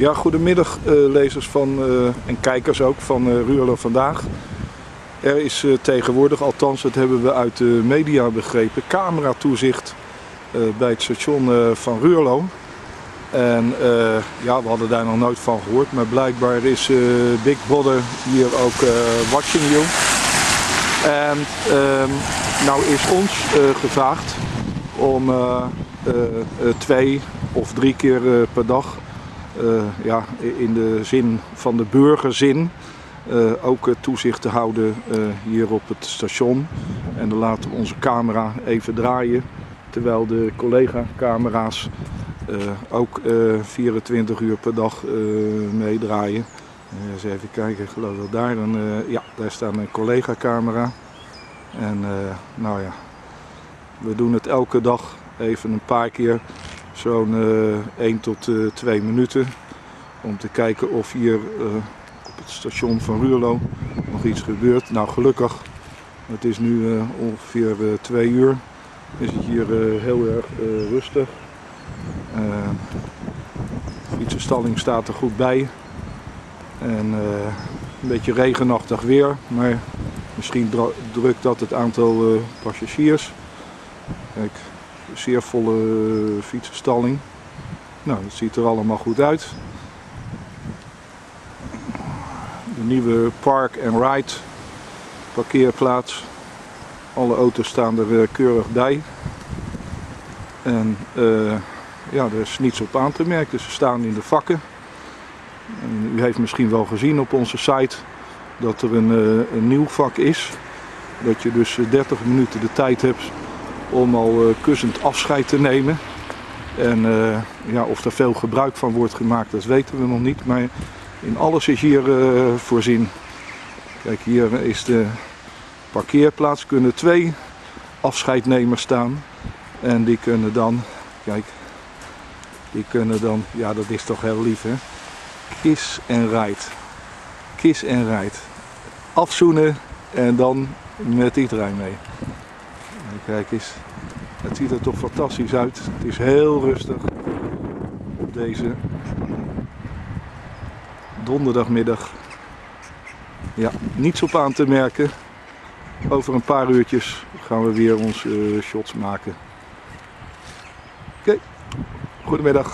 Ja, goedemiddag eh, lezers van, eh, en kijkers ook van uh, Ruurlo Vandaag. Er is tegenwoordig, althans dat hebben we uit de media begrepen, cameratoezicht bij het station van Ruurlo. En ja, we hadden daar nog nooit van gehoord, maar blijkbaar is Big Brother hier ook watching you. En ehm, nou is ons gevraagd om twee of drie keer per dag ja, in de zin van de burgerzin uh, ook toezicht te houden hier op het station. En dan laten we onze camera even draaien terwijl de collega-camera's ook 24 uur per dag meedraaien. eens even kijken, ik geloof dat daar een, ja, daar staat een collega-camera. En nou ja, we doen het elke dag even een paar keer zo'n uh, 1 tot uh, eh, 2 minuten om te kijken of hier uh, op het station van Ruurlo nog iets gebeurt. Nou gelukkig, het is nu ongeveer 2 uur, is het hier heel erg rustig. de fietsenstalling staat er goed bij en een beetje regenachtig weer, maar misschien drukt dat het aantal passagiers. Kijk, zeer volle fietsenstalling. Nou, het ziet er allemaal goed uit. De nieuwe Park and Ride parkeerplaats. Alle auto's staan er eh, keurig bij. En uh, ja, er is niets op aan te merken. Ze staan in de vakken. En u heeft misschien wel gezien op onze site dat er een, een nieuw vak is. Dat je dus 30 minuten de tijd hebt om al uh, kussend afscheid te nemen. En uh, ja, of er veel gebruik van wordt gemaakt, dat weten we nog niet. Maar in alles is hier uh, voorzien. Kijk, hier is de parkeerplaats. Kunnen twee afscheidnemers staan. En die kunnen dan, kijk, die kunnen dan, ja dat is toch heel lief hè. Kiss en rijdt. Kiss en rijdt. Afzoenen en dan met die trein mee. Kijk eens, het ziet er toch fantastisch uit. Het is heel rustig op deze donderdagmiddag. Ja, niets op aan te merken. Over een paar uurtjes gaan we weer onze uh, shots maken. Oké, goedemiddag.